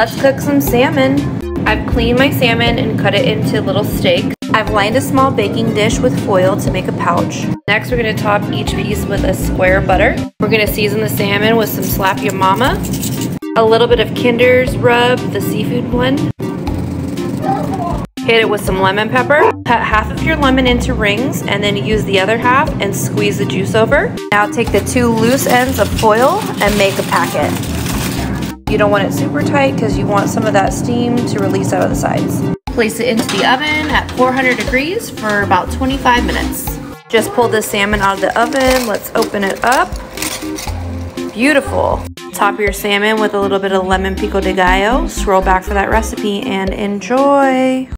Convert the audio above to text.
Let's cook some salmon. I've cleaned my salmon and cut it into little steaks. I've lined a small baking dish with foil to make a pouch. Next, we're gonna top each piece with a square butter. We're gonna season the salmon with some Slap Ya Mama, a little bit of Kinder's Rub, the seafood blend. Hit it with some lemon pepper. Cut half of your lemon into rings and then use the other half and squeeze the juice over. Now take the two loose ends of foil and make a packet. You don't want it super tight because you want some of that steam to release out of the sides. Place it into the oven at 400 degrees for about 25 minutes. Just pulled the salmon out of the oven. Let's open it up. Beautiful. Top your salmon with a little bit of lemon pico de gallo. Scroll back for that recipe and enjoy.